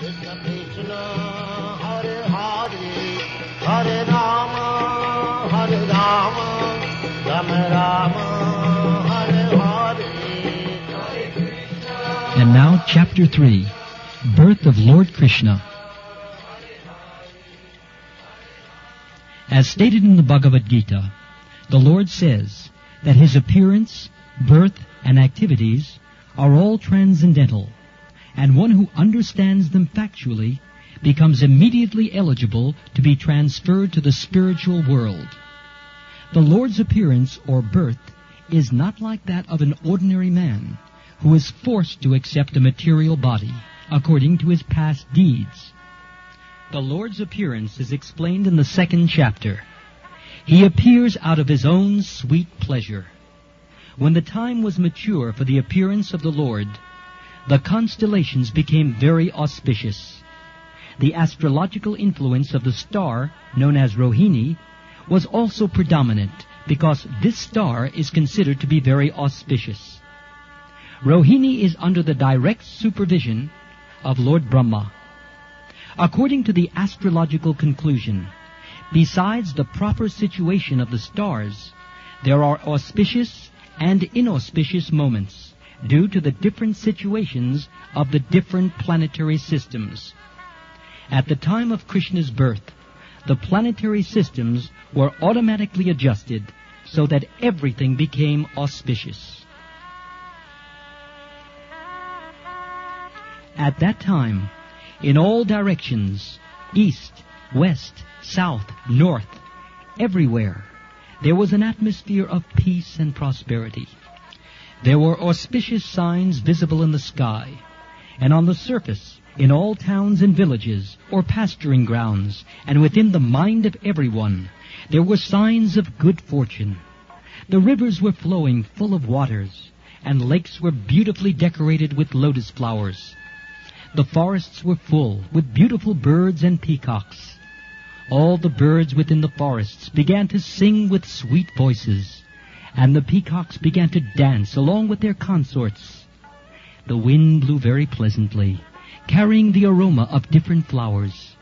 And now, Chapter 3 Birth of Lord Krishna. As stated in the Bhagavad Gita, the Lord says that his appearance, birth, and activities are all transcendental, and one who understands them factually becomes immediately eligible to be transferred to the spiritual world. The Lord's appearance or birth is not like that of an ordinary man who is forced to accept a material body according to his past deeds. The Lord's appearance is explained in the second chapter. He appears out of his own sweet pleasure. When the time was mature for the appearance of the Lord, the constellations became very auspicious. The astrological influence of the star, known as Rohini, was also predominant because this star is considered to be very auspicious. Rohini is under the direct supervision of Lord Brahma. According to the astrological conclusion, besides the proper situation of the stars, there are auspicious and inauspicious moments due to the different situations of the different planetary systems. At the time of Krishna's birth, the planetary systems were automatically adjusted so that everything became auspicious. At that time, in all directions, east, west, south, north, everywhere, there was an atmosphere of peace and prosperity. There were auspicious signs visible in the sky, and on the surface, in all towns and villages, or pasturing grounds, and within the mind of everyone, there were signs of good fortune. The rivers were flowing full of waters, and lakes were beautifully decorated with lotus flowers. The forests were full with beautiful birds and peacocks. All the birds within the forests began to sing with sweet voices, and the peacocks began to dance along with their consorts. The wind blew very pleasantly, carrying the aroma of different flowers,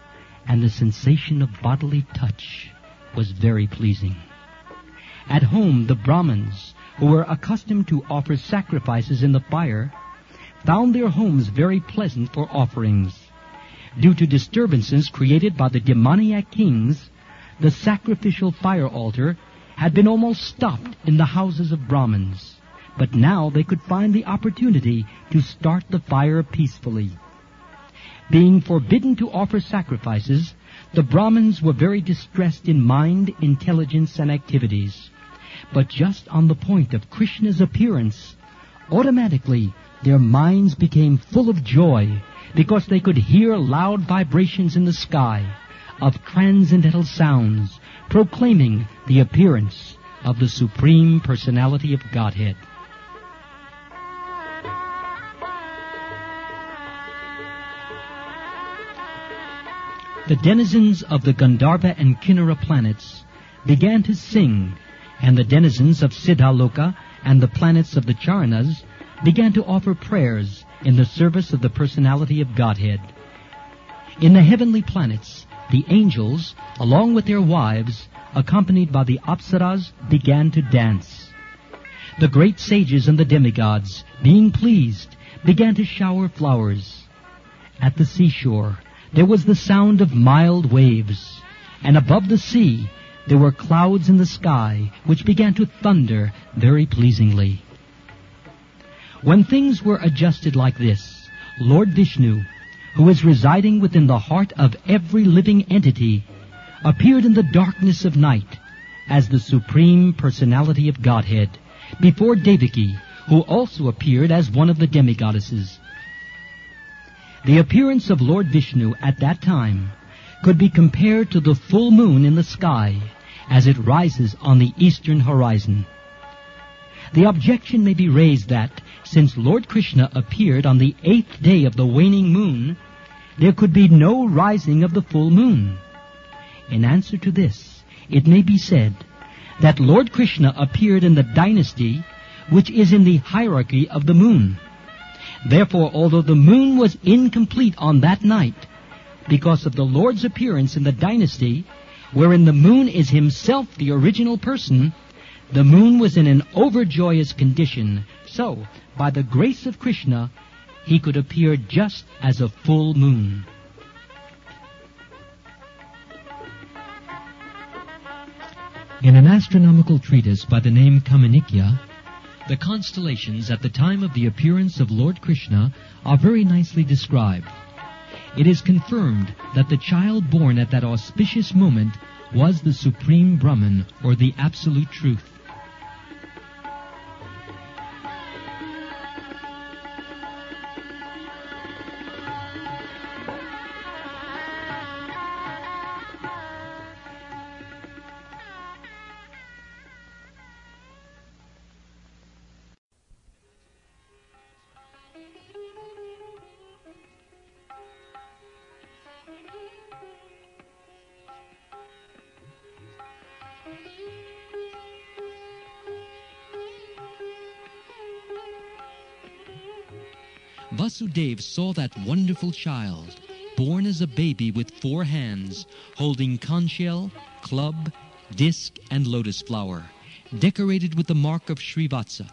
and the sensation of bodily touch was very pleasing. At home, the Brahmins, who were accustomed to offer sacrifices in the fire, found their homes very pleasant for offerings. Due to disturbances created by the demoniac kings, the sacrificial fire altar had been almost stopped in the houses of Brahmins. But now they could find the opportunity to start the fire peacefully. Being forbidden to offer sacrifices, the Brahmins were very distressed in mind, intelligence, and activities. But just on the point of Krishna's appearance, automatically their minds became full of joy because they could hear loud vibrations in the sky of transcendental sounds proclaiming the appearance of the Supreme Personality of Godhead. The denizens of the Gandharva and Kinnara planets began to sing, and the denizens of Siddhaloka and the planets of the Charanas began to offer prayers in the service of the personality of Godhead. In the heavenly planets, the angels, along with their wives, accompanied by the Apsaras, began to dance. The great sages and the demigods, being pleased, began to shower flowers. At the seashore, there was the sound of mild waves, and above the sea, there were clouds in the sky which began to thunder very pleasingly. When things were adjusted like this, Lord Vishnu, who is residing within the heart of every living entity, appeared in the darkness of night as the Supreme Personality of Godhead before Devaki, who also appeared as one of the demigoddesses. The appearance of Lord Vishnu at that time could be compared to the full moon in the sky as it rises on the eastern horizon. The objection may be raised that, since Lord Krishna appeared on the eighth day of the waning moon, there could be no rising of the full moon. In answer to this, it may be said that Lord Krishna appeared in the dynasty which is in the hierarchy of the moon. Therefore, although the moon was incomplete on that night, because of the Lord's appearance in the dynasty, wherein the moon is himself the original person, the moon was in an overjoyous condition. So, by the grace of Krishna, he could appear just as a full moon. In an astronomical treatise by the name Kamanikya, the constellations at the time of the appearance of Lord Krishna are very nicely described. It is confirmed that the child born at that auspicious moment was the Supreme Brahman, or the Absolute Truth. Vasudev saw that wonderful child, born as a baby with four hands, holding conch shell, club, disc, and lotus flower, decorated with the mark of Srivatsa,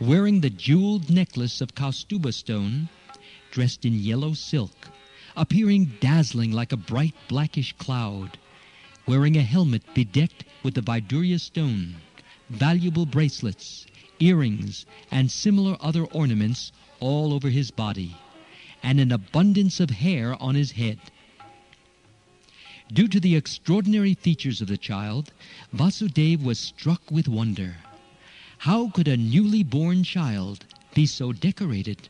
wearing the jeweled necklace of Kaustubha stone, dressed in yellow silk, appearing dazzling like a bright blackish cloud, wearing a helmet bedecked with the Vaidurya stone, valuable bracelets, earrings, and similar other ornaments all over his body, and an abundance of hair on his head. Due to the extraordinary features of the child, Vasudev was struck with wonder. How could a newly born child be so decorated?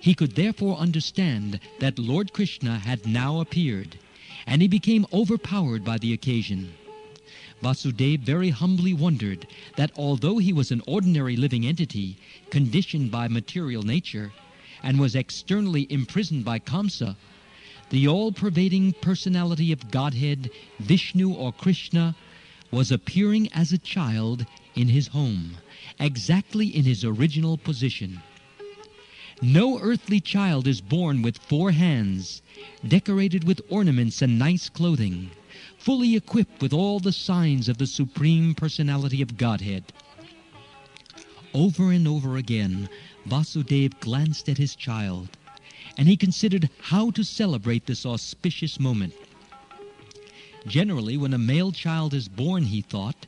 He could therefore understand that Lord Krishna had now appeared, and he became overpowered by the occasion. Vasudev very humbly wondered that although he was an ordinary living entity, conditioned by material nature, and was externally imprisoned by Kamsa, the all-pervading personality of Godhead, Vishnu or Krishna, was appearing as a child in his home, exactly in his original position. No earthly child is born with four hands, decorated with ornaments and nice clothing fully equipped with all the signs of the Supreme Personality of Godhead. Over and over again, Vasudev glanced at his child, and he considered how to celebrate this auspicious moment. Generally, when a male child is born, he thought,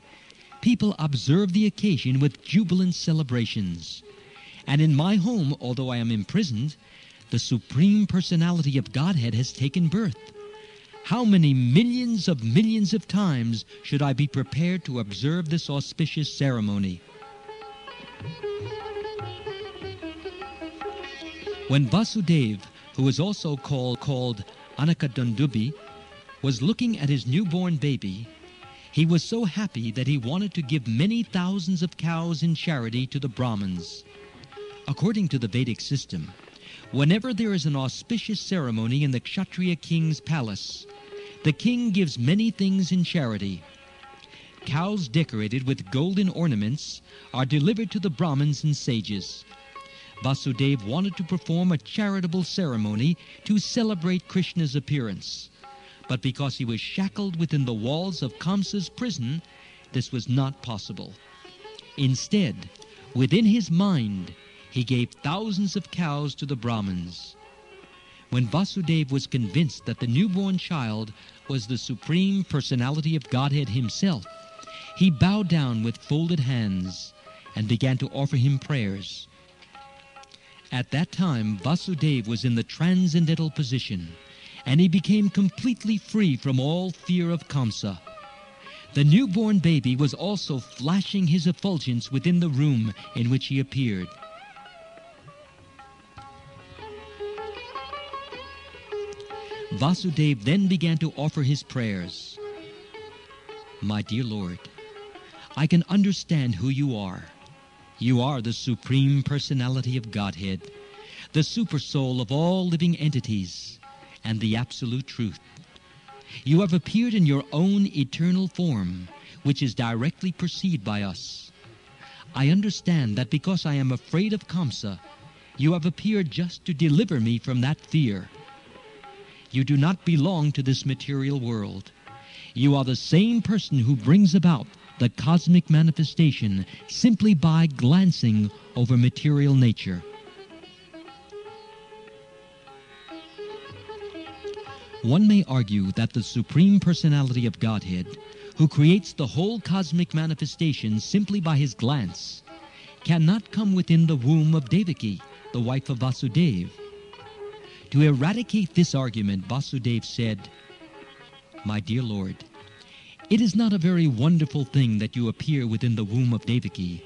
people observe the occasion with jubilant celebrations. And in my home, although I am imprisoned, the Supreme Personality of Godhead has taken birth. How many millions of millions of times should I be prepared to observe this auspicious ceremony? When Vasudev, who was also called, called Anakadundubhi, was looking at his newborn baby, he was so happy that he wanted to give many thousands of cows in charity to the Brahmins. According to the Vedic system, whenever there is an auspicious ceremony in the Kshatriya king's palace, the king gives many things in charity. Cows decorated with golden ornaments are delivered to the Brahmins and sages. Vasudev wanted to perform a charitable ceremony to celebrate Krishna's appearance. But because he was shackled within the walls of Kamsa's prison, this was not possible. Instead, within his mind, he gave thousands of cows to the Brahmins. When Vasudev was convinced that the newborn child was the Supreme Personality of Godhead Himself, he bowed down with folded hands and began to offer him prayers. At that time, Vasudev was in the transcendental position, and he became completely free from all fear of Kamsa. The newborn baby was also flashing his effulgence within the room in which he appeared. Vasudev then began to offer his prayers. My dear Lord, I can understand who you are. You are the Supreme Personality of Godhead, the super soul of all living entities, and the Absolute Truth. You have appeared in your own eternal form, which is directly perceived by us. I understand that because I am afraid of Kamsa, You have appeared just to deliver me from that fear. You do not belong to this material world. You are the same person who brings about the cosmic manifestation simply by glancing over material nature. One may argue that the Supreme Personality of Godhead, who creates the whole cosmic manifestation simply by his glance, cannot come within the womb of Devaki, the wife of Vasudeva. To eradicate this argument, Vasudeva said, My dear Lord, it is not a very wonderful thing that you appear within the womb of Devaki,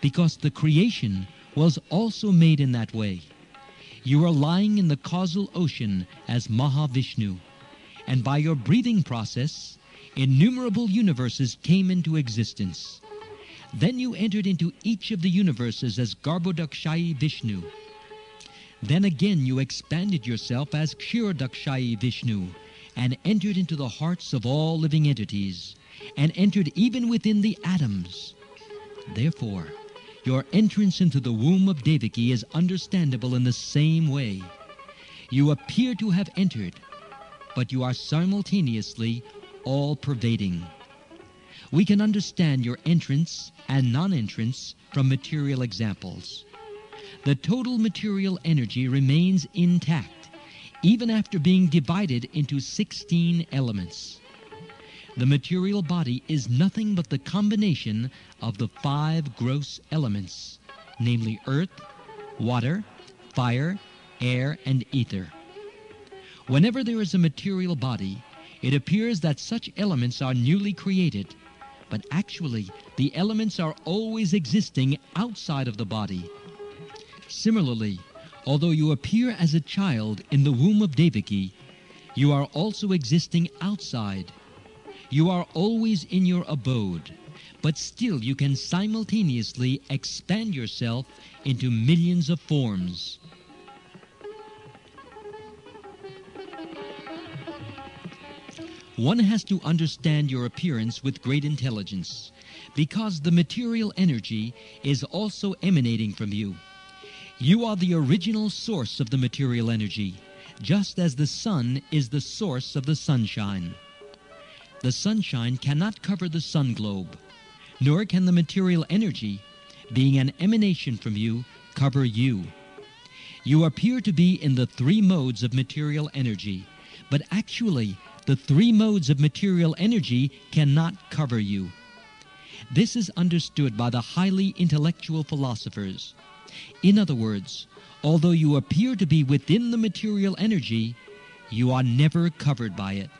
because the creation was also made in that way. You are lying in the causal ocean as Mahavishnu, and by your breathing process, innumerable universes came into existence. Then you entered into each of the universes as Garbhodakshayi Vishnu. Then again you expanded yourself as Kshirodakshayi Vishnu and entered into the hearts of all living entities, and entered even within the atoms. Therefore, your entrance into the womb of Devaki is understandable in the same way. You appear to have entered, but you are simultaneously all pervading. We can understand your entrance and non entrance from material examples. The total material energy remains intact even after being divided into 16 elements. The material body is nothing but the combination of the five gross elements, namely earth, water, fire, air, and ether. Whenever there is a material body, it appears that such elements are newly created, but actually the elements are always existing outside of the body. Similarly, although you appear as a child in the womb of Devaki, you are also existing outside. You are always in your abode, but still you can simultaneously expand yourself into millions of forms. One has to understand your appearance with great intelligence, because the material energy is also emanating from you. You are the original source of the material energy, just as the sun is the source of the sunshine. The sunshine cannot cover the sun globe, nor can the material energy, being an emanation from you, cover you. You appear to be in the three modes of material energy, but actually, the three modes of material energy cannot cover you. This is understood by the highly intellectual philosophers. In other words, although you appear to be within the material energy, you are never covered by it.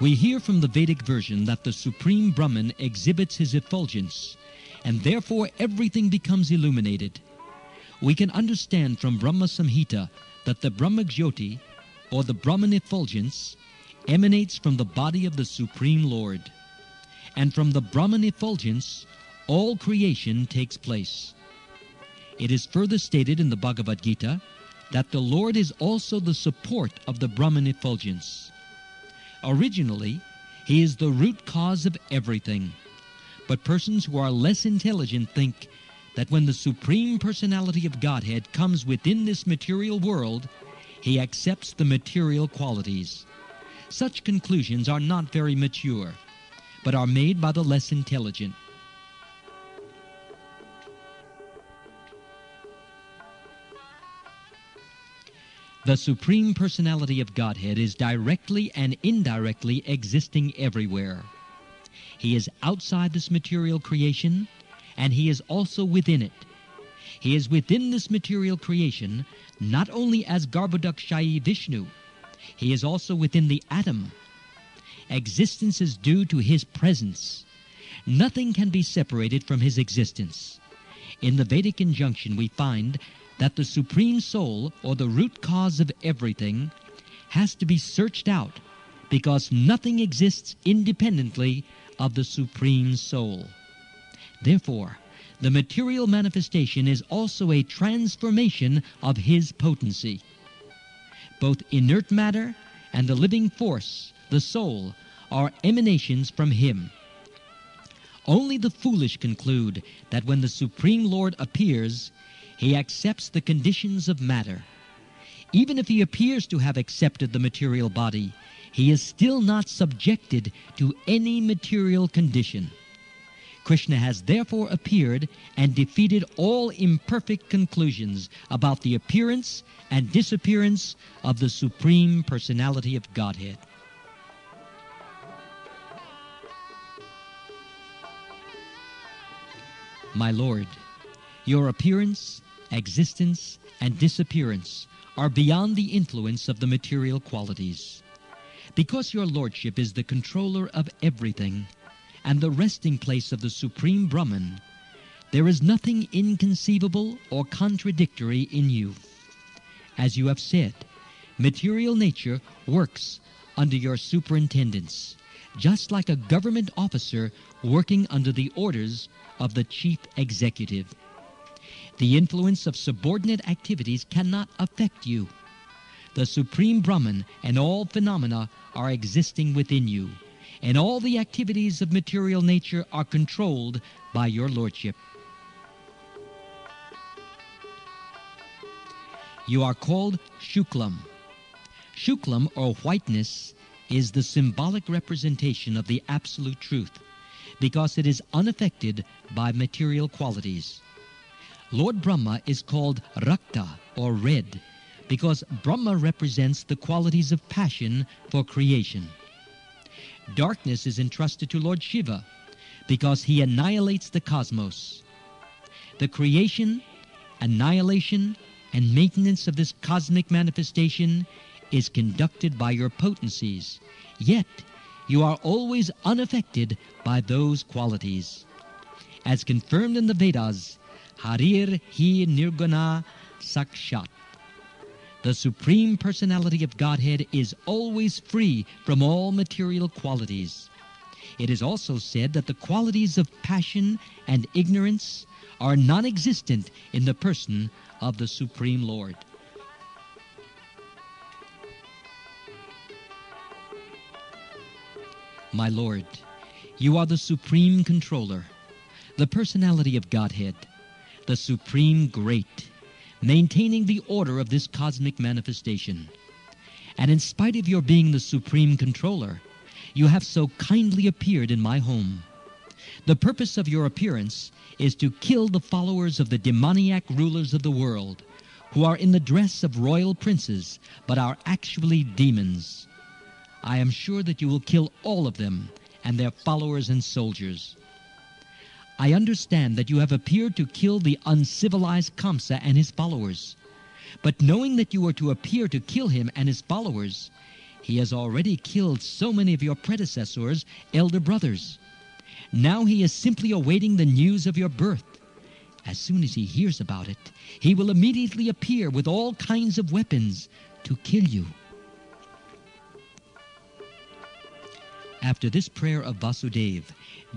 We hear from the Vedic version that the Supreme Brahman exhibits his effulgence, and therefore everything becomes illuminated. We can understand from Brahma Samhita that the Brahmajyoti, or the Brahman effulgence, emanates from the body of the Supreme Lord and from the Brahman effulgence, all creation takes place. It is further stated in the Bhagavad Gita that the Lord is also the support of the Brahman effulgence. Originally, He is the root cause of everything. But persons who are less intelligent think that when the Supreme Personality of Godhead comes within this material world, He accepts the material qualities. Such conclusions are not very mature but are made by the less intelligent. The Supreme Personality of Godhead is directly and indirectly existing everywhere. He is outside this material creation, and He is also within it. He is within this material creation not only as Garbhodakshayi Vishnu, He is also within the atom, Existence is due to His presence. Nothing can be separated from His existence. In the Vedic injunction, we find that the Supreme Soul, or the root cause of everything, has to be searched out because nothing exists independently of the Supreme Soul. Therefore, the material manifestation is also a transformation of His potency. Both inert matter and the living force the soul, are emanations from Him. Only the foolish conclude that when the Supreme Lord appears, he accepts the conditions of matter. Even if he appears to have accepted the material body, he is still not subjected to any material condition. Krishna has therefore appeared and defeated all imperfect conclusions about the appearance and disappearance of the Supreme Personality of Godhead. My Lord, your appearance, existence, and disappearance are beyond the influence of the material qualities. Because your Lordship is the controller of everything and the resting place of the Supreme Brahman, there is nothing inconceivable or contradictory in you. As you have said, material nature works under your superintendence, just like a government officer working under the orders of the chief executive. The influence of subordinate activities cannot affect you. The Supreme Brahman and all phenomena are existing within you, and all the activities of material nature are controlled by your Lordship. You are called Shuklam. Shuklam, or whiteness, is the symbolic representation of the absolute truth because it is unaffected by material qualities. Lord Brahma is called Rakta or red because Brahma represents the qualities of passion for creation. Darkness is entrusted to Lord Shiva because he annihilates the cosmos. The creation, annihilation, and maintenance of this cosmic manifestation is conducted by your potencies, yet you are always unaffected by those qualities. As confirmed in the Vedas, Harir Hi Nirguna Sakshat. The Supreme Personality of Godhead is always free from all material qualities. It is also said that the qualities of passion and ignorance are non existent in the person of the Supreme Lord. My Lord, you are the Supreme Controller, the personality of Godhead, the Supreme Great, maintaining the order of this cosmic manifestation. And in spite of your being the Supreme Controller, you have so kindly appeared in my home. The purpose of your appearance is to kill the followers of the demoniac rulers of the world, who are in the dress of royal princes, but are actually demons. I am sure that you will kill all of them and their followers and soldiers. I understand that you have appeared to kill the uncivilized Kamsa and his followers. But knowing that you are to appear to kill him and his followers, he has already killed so many of your predecessors, elder brothers. Now he is simply awaiting the news of your birth. As soon as he hears about it, he will immediately appear with all kinds of weapons to kill you. After this prayer of Vasudev,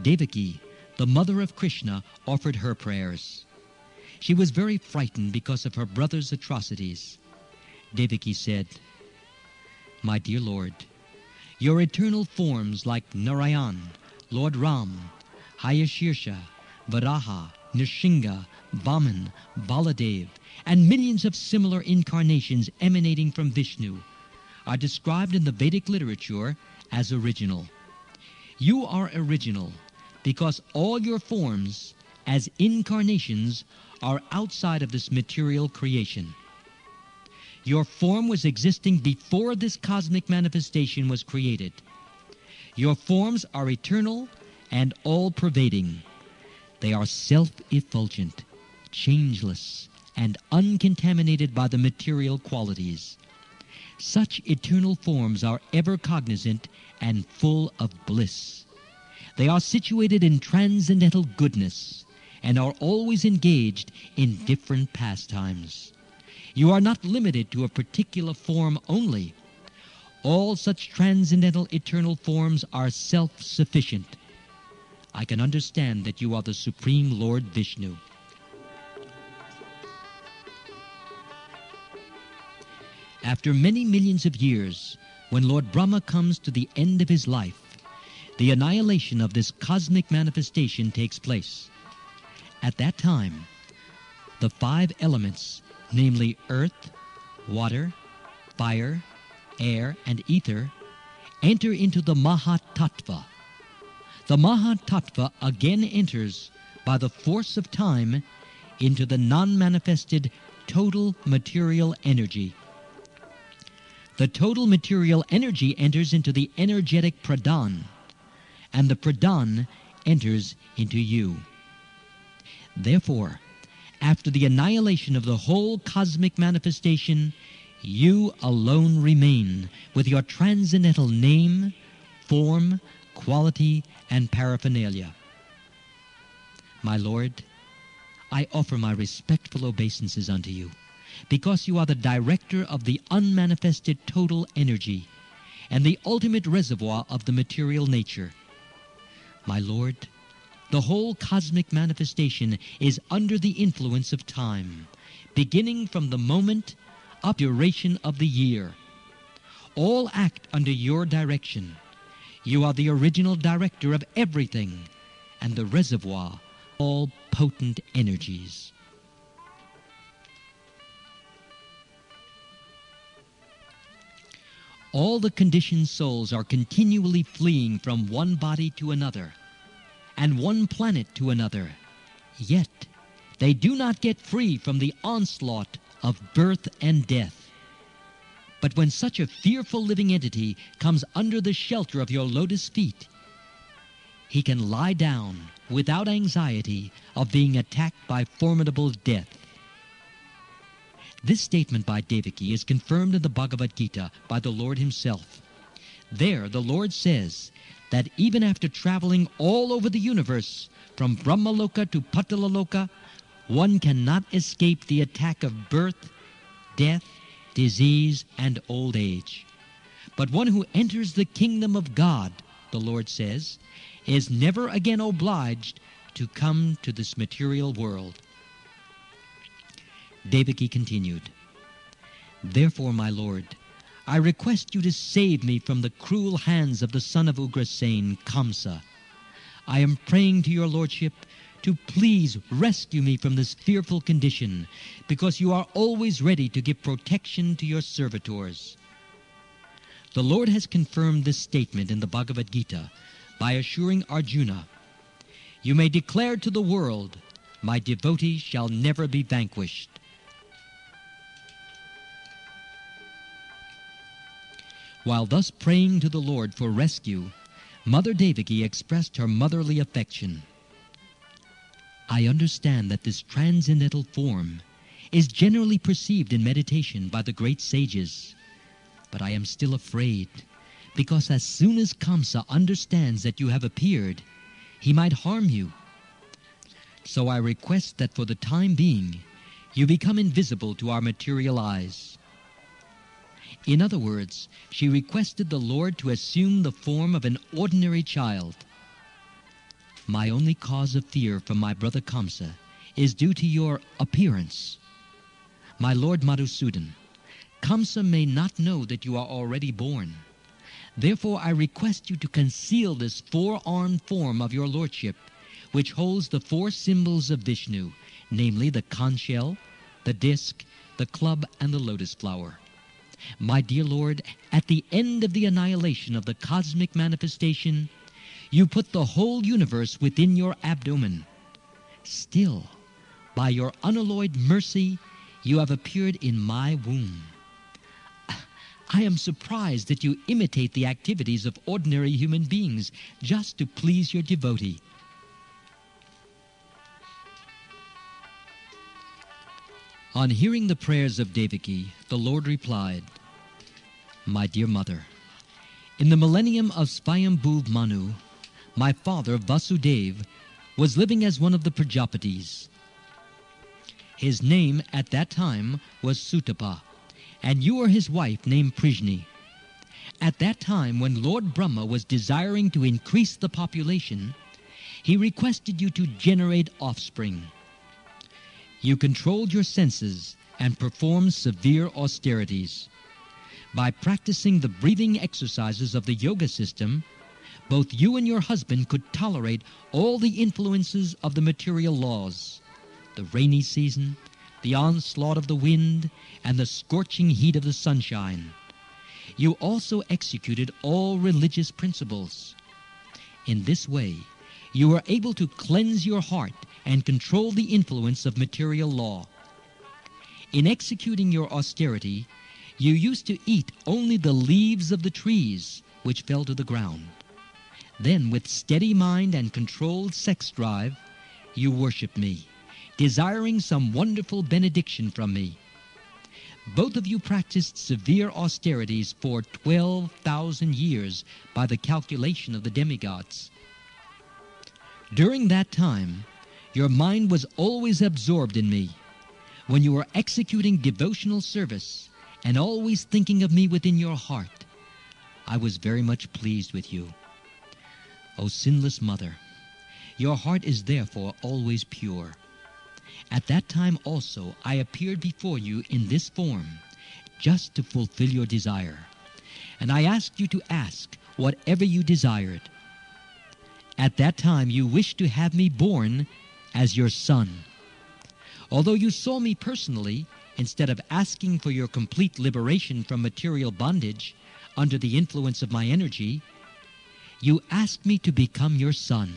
Devaki, the mother of Krishna, offered her prayers. She was very frightened because of her brother's atrocities. Devaki said, My dear Lord, your eternal forms like Narayan, Lord Ram, Hayashirsha, Varaha, Nrisingha, Vaman, Baladev, and millions of similar incarnations emanating from Vishnu are described in the Vedic literature as original. You are original because all your forms as incarnations are outside of this material creation. Your form was existing before this cosmic manifestation was created. Your forms are eternal and all pervading. They are self effulgent, changeless, and uncontaminated by the material qualities. Such eternal forms are ever cognizant and full of bliss. They are situated in transcendental goodness and are always engaged in different pastimes. You are not limited to a particular form only. All such transcendental eternal forms are self sufficient. I can understand that you are the Supreme Lord Vishnu. After many millions of years, when Lord Brahma comes to the end of his life, the annihilation of this cosmic manifestation takes place. At that time, the five elements, namely earth, water, fire, air, and ether, enter into the Mahatattva. The Mahatattva again enters by the force of time into the non manifested total material energy. The total material energy enters into the energetic pradhan, and the pradhan enters into you. Therefore, after the annihilation of the whole cosmic manifestation, you alone remain with your transcendental name, form, quality, and paraphernalia. My Lord, I offer my respectful obeisances unto you, because you are the director of the unmanifested total energy and the ultimate reservoir of the material nature. My Lord, the whole cosmic manifestation is under the influence of time, beginning from the moment of duration of the year. All act under your direction. You are the original director of everything and the reservoir of all potent energies. All the conditioned souls are continually fleeing from one body to another and one planet to another. Yet they do not get free from the onslaught of birth and death. But when such a fearful living entity comes under the shelter of your lotus feet, he can lie down without anxiety of being attacked by formidable death. This statement by Devaki is confirmed in the Bhagavad Gita by the Lord himself. There, the Lord says that even after traveling all over the universe, from Brahmaloka to Patalaloka, one cannot escape the attack of birth, death, disease, and old age. But one who enters the kingdom of God, the Lord says, is never again obliged to come to this material world. Devaki continued, Therefore, my Lord, I request you to save me from the cruel hands of the son of Ugrasen, Kamsa. I am praying to your lordship to please rescue me from this fearful condition, because you are always ready to give protection to your servitors. The Lord has confirmed this statement in the Bhagavad Gita by assuring Arjuna, You may declare to the world, My devotee shall never be vanquished. While thus praying to the Lord for rescue, Mother Devaki expressed her motherly affection. I understand that this transcendental form is generally perceived in meditation by the great sages, but I am still afraid, because as soon as Kamsa understands that you have appeared, he might harm you. So I request that for the time being, you become invisible to our material eyes. In other words, she requested the Lord to assume the form of an ordinary child. My only cause of fear from my brother Kamsa is due to your appearance. My Lord Madhusudan, Kamsa may not know that you are already born. Therefore I request you to conceal this four-armed form of your lordship, which holds the four symbols of Vishnu, namely the conch shell, the disc, the club, and the lotus flower. My dear Lord, at the end of the annihilation of the cosmic manifestation, you put the whole universe within your abdomen. Still, by your unalloyed mercy, you have appeared in my womb. I am surprised that you imitate the activities of ordinary human beings just to please your devotee. On hearing the prayers of Devaki, the Lord replied, My dear mother, in the millennium of Swayambhuv Manu, my father Vasudev was living as one of the Prajapatis. His name at that time was Sutapa, and you are his wife named Prishni. At that time, when Lord Brahma was desiring to increase the population, he requested you to generate offspring. You controlled your senses and performed severe austerities. By practicing the breathing exercises of the yoga system, both you and your husband could tolerate all the influences of the material laws the rainy season, the onslaught of the wind, and the scorching heat of the sunshine. You also executed all religious principles. In this way, you were able to cleanse your heart and control the influence of material law. In executing your austerity, you used to eat only the leaves of the trees which fell to the ground. Then, with steady mind and controlled sex drive, you worshiped me, desiring some wonderful benediction from me. Both of you practiced severe austerities for 12,000 years by the calculation of the demigods. During that time, your mind was always absorbed in me. When you were executing devotional service and always thinking of me within your heart, I was very much pleased with you. O sinless mother, your heart is therefore always pure. At that time also I appeared before you in this form, just to fulfill your desire. And I asked you to ask whatever you desired. At that time you wished to have me born as your son. Although you saw me personally, instead of asking for your complete liberation from material bondage under the influence of my energy, you asked me to become your son.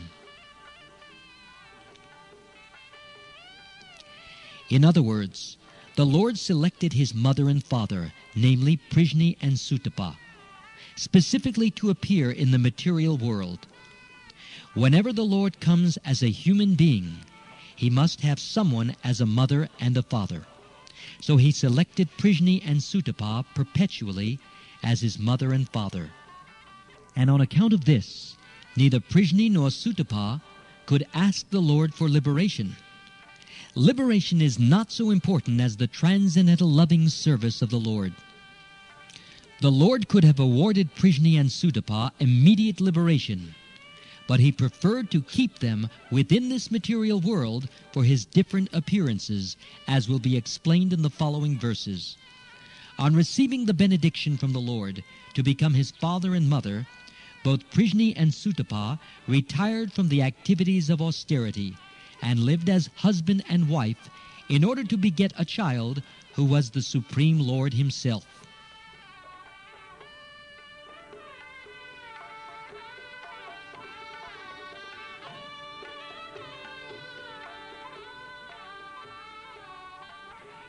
In other words, the Lord selected his mother and father, namely Prishni and Sutapa, specifically to appear in the material world. Whenever the Lord comes as a human being, he must have someone as a mother and a father. So he selected Prishni and Sutapa perpetually as his mother and father. And on account of this, neither Prishni nor Sutapa could ask the Lord for liberation. Liberation is not so important as the transcendental loving service of the Lord. The Lord could have awarded Prishni and Sutapa immediate liberation, but he preferred to keep them within this material world for his different appearances, as will be explained in the following verses. On receiving the benediction from the Lord to become his father and mother, both Prishni and Sutapa retired from the activities of austerity and lived as husband and wife in order to beget a child who was the Supreme Lord Himself.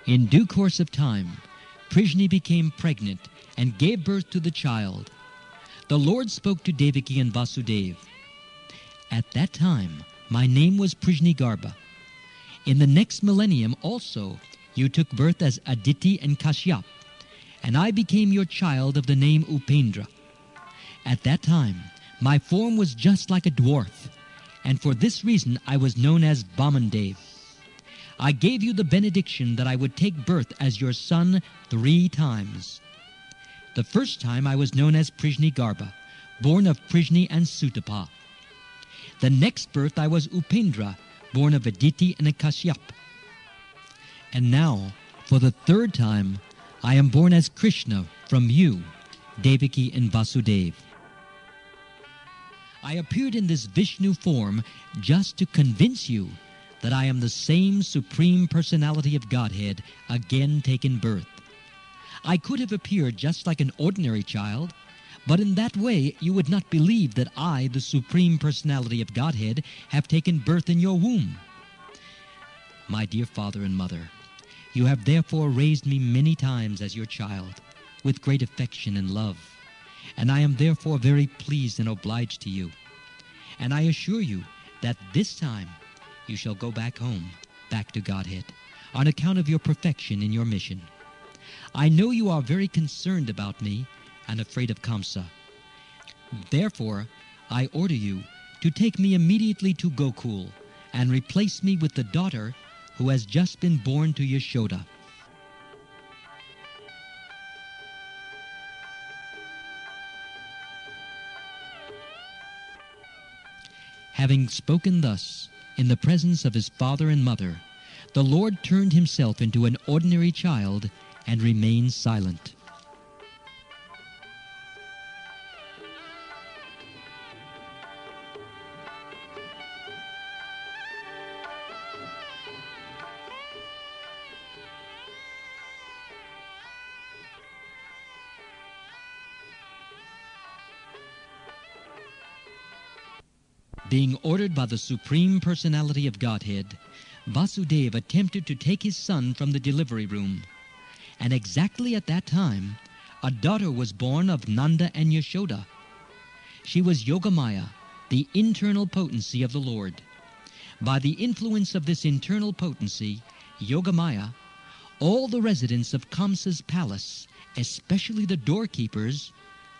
In due course of time, Prishni became pregnant and gave birth to the child. The Lord spoke to Devaki and Vasudev. At that time, my name was Prishni Garbha. In the next millennium also, you took birth as Aditi and Kashyap, and I became your child of the name Upendra. At that time, my form was just like a dwarf, and for this reason I was known as Vamandev. I gave you the benediction that I would take birth as your son three times. The first time I was known as Prishni Garbha, born of Prishni and Sutapa. The next birth I was Upendra, born of Aditi and Kashyap. And now, for the third time, I am born as Krishna from you, Devaki and Vasudev. I appeared in this Vishnu form just to convince you that I am the same Supreme Personality of Godhead again taken birth. I could have appeared just like an ordinary child, but in that way you would not believe that I, the Supreme Personality of Godhead, have taken birth in your womb. My dear father and mother, you have therefore raised me many times as your child, with great affection and love, and I am therefore very pleased and obliged to you. And I assure you that this time you shall go back home, back to Godhead, on account of your perfection in your mission. I know you are very concerned about me and afraid of Kamsa. Therefore, I order you to take me immediately to Gokul and replace me with the daughter who has just been born to Yashoda. Having spoken thus, in the presence of his father and mother, the Lord turned himself into an ordinary child and remained silent. Ordered by the Supreme Personality of Godhead, Vasudeva attempted to take his son from the delivery room. And exactly at that time, a daughter was born of Nanda and Yashoda. She was Yogamaya, the internal potency of the Lord. By the influence of this internal potency, Yogamaya, all the residents of Kamsa's palace, especially the doorkeepers,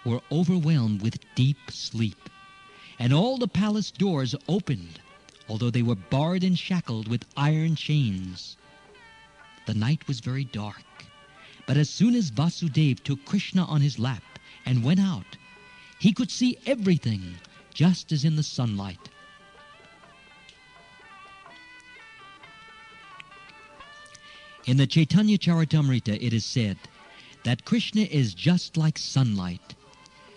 were overwhelmed with deep sleep. And all the palace doors opened, although they were barred and shackled with iron chains. The night was very dark, but as soon as Vasudev took Krishna on his lap and went out, he could see everything just as in the sunlight. In the Chaitanya Charitamrita, it is said that Krishna is just like sunlight,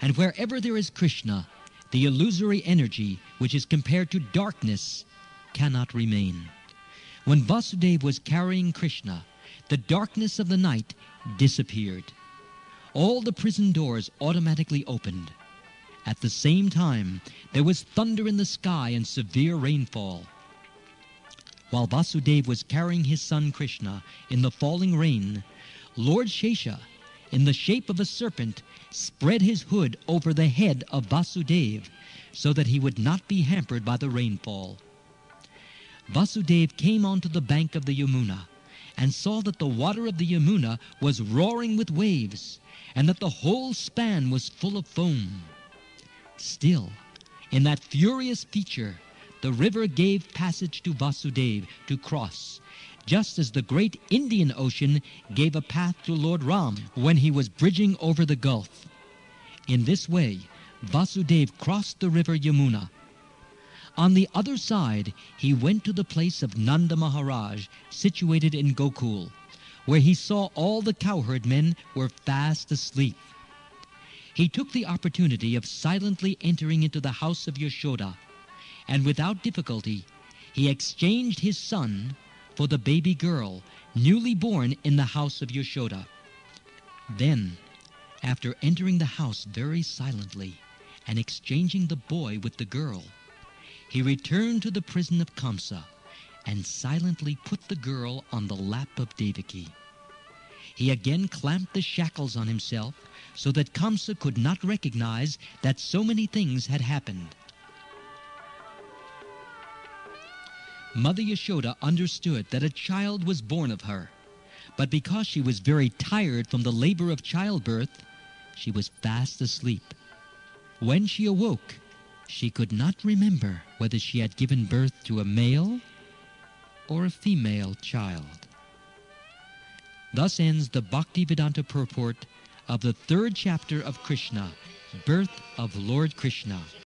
and wherever there is Krishna, the illusory energy which is compared to darkness cannot remain. When Vasudeva was carrying Krishna, the darkness of the night disappeared. All the prison doors automatically opened. At the same time, there was thunder in the sky and severe rainfall. While Vasudeva was carrying his son Krishna in the falling rain, Lord Shesha, in the shape of a serpent, spread his hood over the head of Vasudeva so that he would not be hampered by the rainfall. Vasudeva came onto the bank of the Yamuna and saw that the water of the Yamuna was roaring with waves and that the whole span was full of foam. Still, in that furious feature, the river gave passage to Vasudeva to cross, just as the great Indian Ocean gave a path to Lord Ram when he was bridging over the gulf. In this way, Vasudeva crossed the river Yamuna. On the other side, he went to the place of Nanda Maharaj, situated in Gokul, where he saw all the cowherd men were fast asleep. He took the opportunity of silently entering into the house of Yashoda and without difficulty he exchanged his son for the baby girl newly born in the house of Yashoda. Then, after entering the house very silently and exchanging the boy with the girl, he returned to the prison of Kamsa and silently put the girl on the lap of Devaki. He again clamped the shackles on himself so that Kamsa could not recognize that so many things had happened. Mother Yashoda understood that a child was born of her, but because she was very tired from the labor of childbirth, she was fast asleep. When she awoke, she could not remember whether she had given birth to a male or a female child. Thus ends the Bhaktivedanta purport of the third chapter of Krishna, Birth of Lord Krishna.